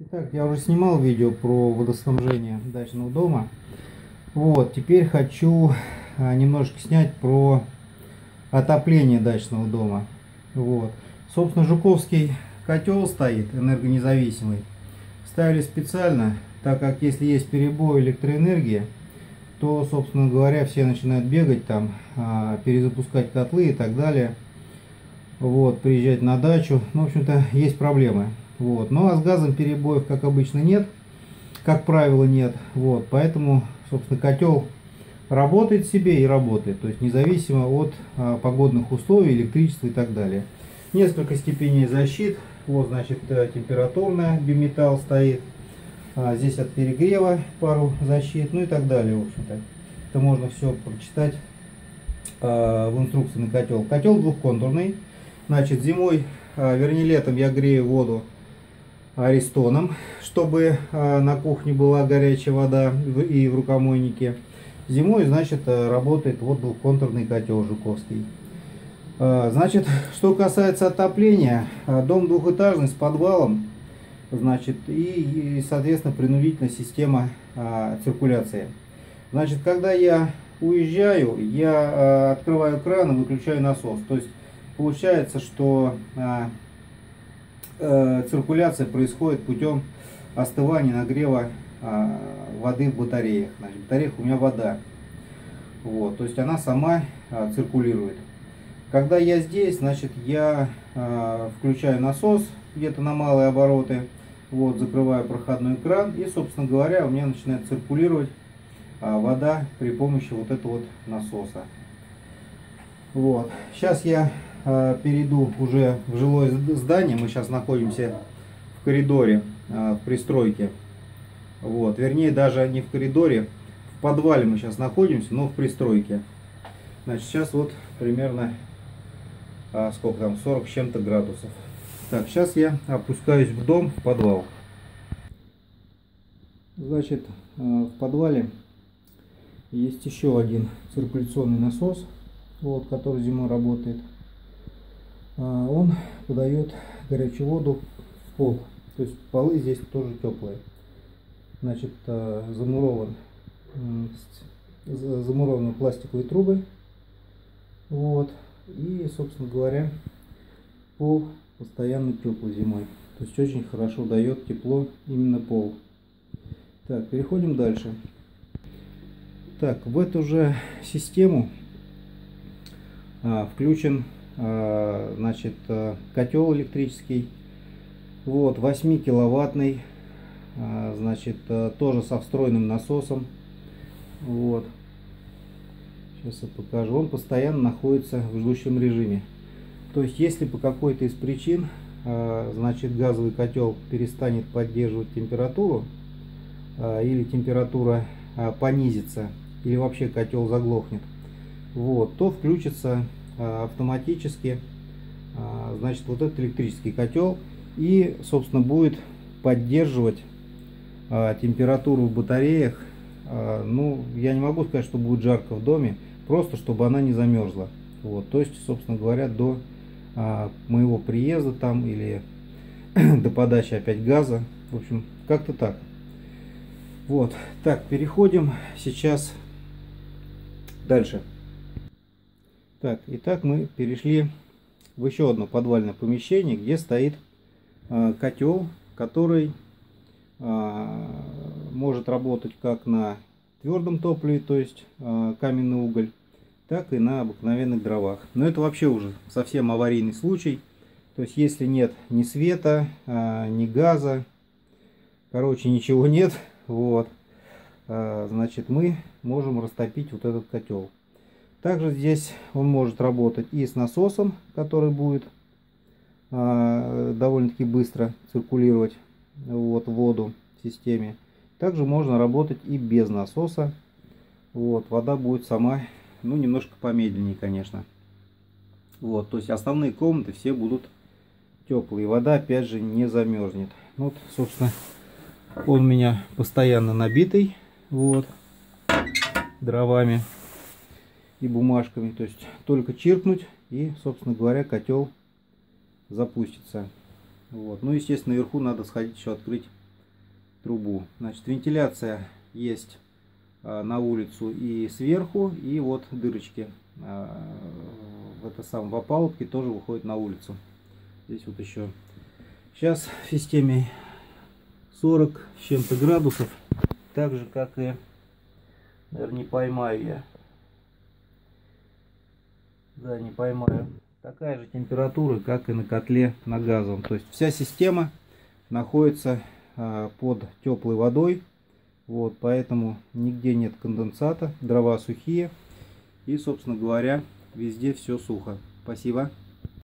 Итак, я уже снимал видео про водоснабжение дачного дома. Вот, теперь хочу а, немножко снять про отопление дачного дома. Вот. Собственно, Жуковский котел стоит энергонезависимый. Ставили специально, так как если есть перебой электроэнергии, то, собственно говоря, все начинают бегать там, а, перезапускать котлы и так далее. Вот, приезжать на дачу. Ну, в общем-то, есть проблемы. Вот. Ну а с газом перебоев, как обычно, нет. Как правило, нет. Вот. Поэтому, собственно, котел работает себе и работает. То есть независимо от а, погодных условий, электричества и так далее. Несколько степеней защит. Вот, значит, э, температурная биметалл стоит. А, здесь от перегрева пару защит, ну и так далее, в общем-то. Это можно все прочитать а, в инструкции на котел. Котел двухконтурный. Значит, зимой, а, вернее летом я грею воду аристоном, чтобы а, на кухне была горячая вода и в рукомойнике. Зимой, значит, э, работает вот двухконтурный котел Жуковский. А, значит, что касается отопления, а, дом двухэтажный с подвалом, значит, и, и соответственно, принудительная система циркуляции. Значит, когда я уезжаю, я открываю кран и выключаю насос. То есть, получается, что циркуляция происходит путем остывания, нагрева а, воды в батареях. Значит, в батареях у меня вода. Вот, то есть она сама а, циркулирует. Когда я здесь, значит, я а, включаю насос где-то на малые обороты, вот, закрываю проходной кран и, собственно говоря, у меня начинает циркулировать вода при помощи вот этого вот насоса. Вот. Сейчас я э, перейду уже в жилое здание. Мы сейчас находимся в коридоре, э, в пристройке. Вот. Вернее, даже не в коридоре, в подвале мы сейчас находимся, но в пристройке. Значит, сейчас вот примерно, э, сколько там, 40 с чем-то градусов. Так, сейчас я опускаюсь в дом, в подвал. Значит, э, в подвале есть еще один циркуляционный насос вот, который зимой работает, а, он подает горячую воду в пол. То есть полы здесь тоже теплые. Значит, а, замурован, замурованы пластиковые трубы. Вот. И, собственно говоря, пол постоянно теплый зимой. То есть очень хорошо дает тепло именно пол. Так, переходим дальше. Так, в эту же систему а, включен а, значит а, котел электрический вот 8 киловаттный значит тоже со встроенным насосом вот. Сейчас я покажу. Он постоянно находится в ждущем режиме. То есть если по какой-то из причин значит газовый котел перестанет поддерживать температуру или температура понизится или вообще котел заглохнет вот, то включится автоматически а, значит вот этот электрический котел и собственно будет поддерживать а, температуру в батареях. Ну я не могу сказать что будет жарко в доме просто чтобы она не замерзла. Вот то есть собственно говоря до моего приезда там или до подачи опять газа. В общем как-то так. Вот так переходим сейчас дальше так, итак, мы перешли в еще одно подвальное помещение, где стоит э, котел, который э, может работать как на твердом топливе, то есть э, каменный уголь, так и на обыкновенных дровах. Но это вообще уже совсем аварийный случай. То есть если нет ни света, э, ни газа, короче ничего нет, вот, э, значит мы можем растопить вот этот котел. Также здесь он может работать и с насосом, который будет э, довольно-таки быстро циркулировать вот, воду в системе. Также можно работать и без насоса. Вот, вода будет сама, ну, немножко помедленнее, конечно. Вот, то есть основные комнаты все будут теплые. Вода, опять же, не замерзнет. Вот, собственно, он у меня постоянно набитый. Вот, дровами и бумажками. То есть только чиркнуть и, собственно говоря, котел запустится. Вот. Ну, естественно, наверху надо сходить еще открыть трубу. Значит, вентиляция есть а, на улицу и сверху, и вот дырочки а, в это самом в опалубке тоже выходит на улицу. Здесь вот еще. Сейчас в системе 40 с чем-то градусов, так же как и, наверное, не поймаю я. Да, не поймаю. Такая же температура, как и на котле на газовом. То есть вся система находится а, под теплой водой. Вот, поэтому нигде нет конденсата, дрова сухие. И, собственно говоря, везде все сухо. Спасибо.